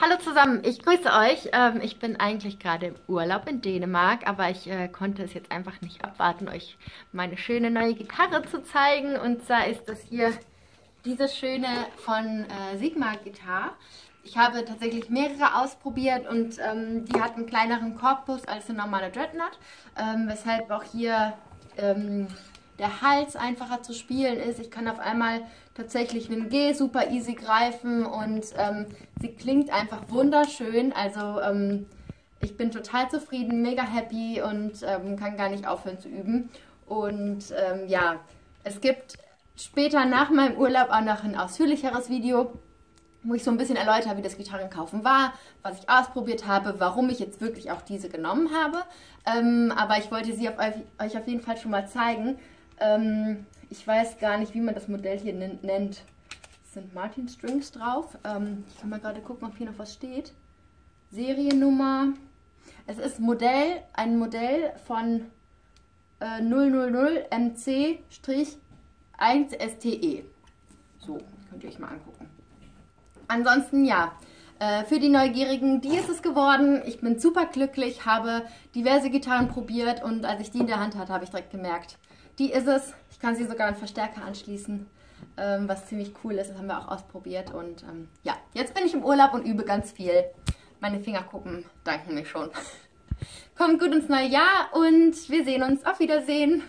Hallo zusammen, ich grüße euch. Ähm, ich bin eigentlich gerade im Urlaub in Dänemark, aber ich äh, konnte es jetzt einfach nicht abwarten, euch meine schöne neue Gitarre zu zeigen. Und zwar ist das hier diese schöne von äh, Sigma Gitarre. Ich habe tatsächlich mehrere ausprobiert und ähm, die hat einen kleineren Korpus als eine normale Dreadnought, ähm, weshalb auch hier ähm, der Hals einfacher zu spielen ist. Ich kann auf einmal tatsächlich einen G super easy greifen und ähm, sie klingt einfach wunderschön. Also ähm, ich bin total zufrieden, mega happy und ähm, kann gar nicht aufhören zu üben. Und ähm, ja, es gibt später nach meinem Urlaub auch noch ein ausführlicheres Video, wo ich so ein bisschen erläutere, wie das Gitarrenkaufen war, was ich ausprobiert habe, warum ich jetzt wirklich auch diese genommen habe. Ähm, aber ich wollte sie auf, euch auf jeden Fall schon mal zeigen, ähm, ich weiß gar nicht, wie man das Modell hier nennt. Es sind Martin Strings drauf. Ähm, ich kann mal gerade gucken, ob hier noch was steht. Seriennummer. Es ist Modell, ein Modell von äh, 000 MC-1STE. So, könnt ihr euch mal angucken. Ansonsten ja, äh, für die Neugierigen, die ist es geworden. Ich bin super glücklich, habe diverse Gitarren probiert und als ich die in der Hand hatte, habe ich direkt gemerkt, die ist es. Ich kann sie sogar an Verstärker anschließen, ähm, was ziemlich cool ist. Das haben wir auch ausprobiert. Und ähm, ja, jetzt bin ich im Urlaub und übe ganz viel. Meine Fingerkuppen danken mir schon. Kommt gut ins neue Jahr und wir sehen uns. Auf Wiedersehen.